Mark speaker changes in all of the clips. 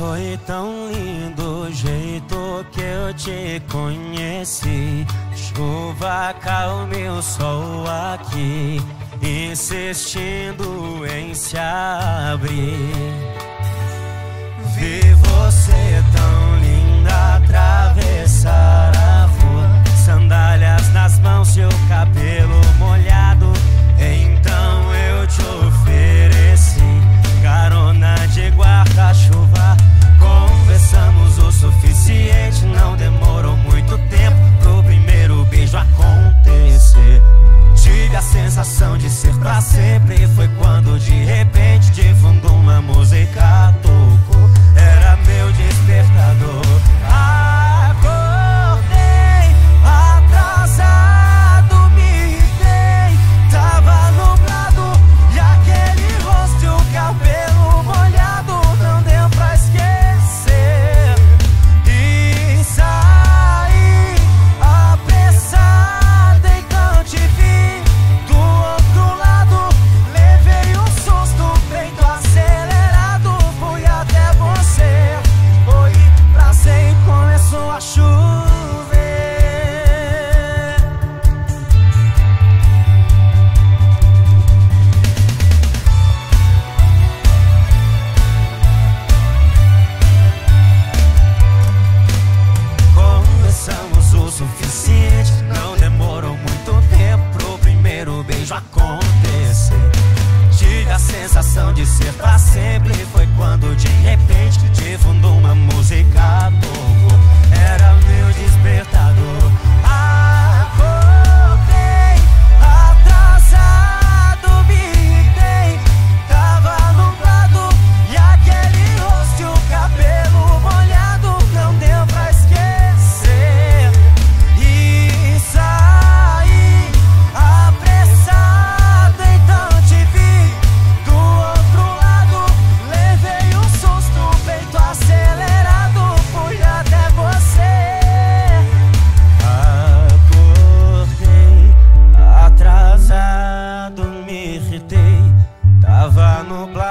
Speaker 1: Foi tão lindo o jeito que eu te conheci. Chuva, calma e o sol aqui, insistindo em se abrir. sensação de ser pra sempre. vejo acontecer. Tive a sensação de ser pra sempre.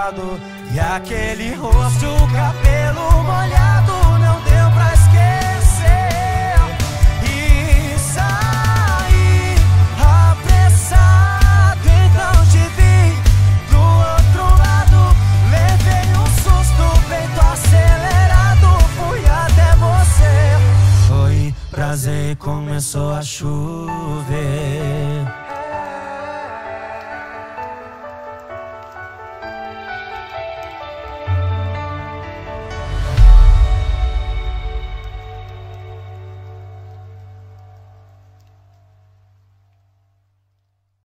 Speaker 1: lado E aquele rosto, cabelo molhado Não deu pra esquecer. E saí apressado Então te vi do outro lado. Levei um susto, peito acelerado Fui até você. Foi prazer, começou a chover.